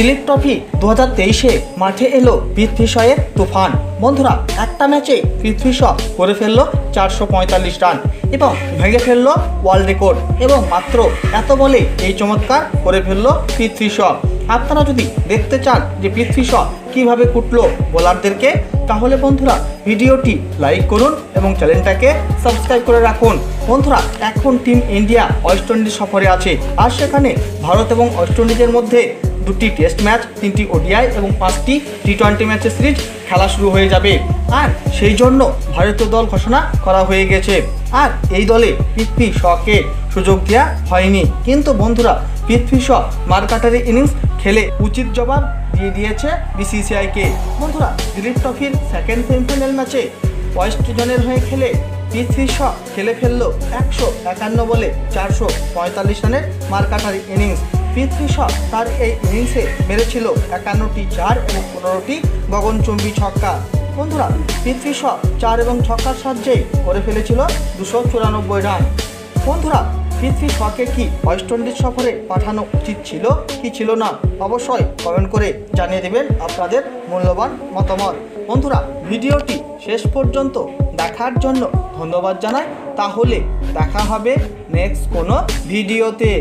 Dilip trophy দু হাজার তেইশে মাঠে এলো পৃথ্বী শয়ের তুফান। বন্ধুরা, একটা ম্যাচে পৃথ্বী শ করে ফেলল চারশো পঁয়তাল্লিশ রান এবং ভেঙে ফেলল ওয়ার্ল্ড রেকর্ড এবং মাত্র এত বলে এই চমৎকার করে ফেলল পৃথ্বী শ আপনারা যদি দেখতে চান যে পৃথ্বী শ কীভাবে কুটলো বোলারদেরকে, তাহলে বন্ধুরা ভিডিওটি লাইক করুন এবং চ্যানেলটাকে সাবস্ক্রাইব করে রাখুন। বন্ধুরা, এখন টিম ইন্ডিয়া ওয়েস্ট ইন্ডিজ সফরে আছে। আর সেখানে ভারত এবং ওয়েস্ট ইন্ডিজের মধ্যে দুটি টেস্ট ম্যাচ তিনটি ওডিআই এবং পাঁচটি টি টোয়েন্টি ম্যাচের সিরিজ খেলা শুরু হয়ে যাবে। আর সেই জন্য ভারতীয় দল ঘোষণা করা হয়ে গেছে। আর এই দলে পৃথ্বী শকে সুযোগ দেওয়া হয়নি। কিন্তু বন্ধুরা, পৃথ্বী শ মার্কাটারি ইনিংস খেলে উচিত জবাব দিয়ে দিয়েছে বিসিসিআইকে বন্ধুরা, দিলীপ ট্রফির সেকেন্ড সেমিফাইনাল ম্যাচে ওয়েস্ট জনের হয়ে খেলে পৃথ্বী শ খেলে ফেলল একশো একান্ন বলে চারশো পঁয়তাল্লিশ রানের মার্কাটারি ইনিংস পৃথ্বী শ তার এই ইনিংসে মেরেছিল একান্নটি চার এবং পনেরোটি গগনচুম্বী ছক্কা। বন্ধুরা পৃথ্বী শ চার এবং ছক্কার সাহায্যেই করে ফেলেছিল দুশো চুরানব্বই রান। বন্ধুরা পৃথ্বী শকে কি ওয়েস্ট ইন্ডিজ সফরে পাঠানো উচিত ছিল, কি ছিল না, অবশ্যই কমেন্ট করে জানিয়ে দেবেন আপনাদের মূল্যবান মতামত। বন্ধুরা, ভিডিওটি শেষ পর্যন্ত দেখার জন্য ধন্যবাদ জানাই, তাহলে দেখা হবে নেক্সট কোনো ভিডিওতে।